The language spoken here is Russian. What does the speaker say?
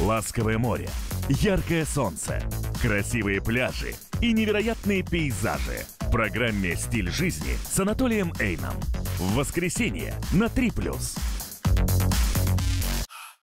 Ласковое море, яркое солнце, красивые пляжи и невероятные пейзажи. В программе «Стиль жизни» с Анатолием Эйном. В воскресенье на 3+.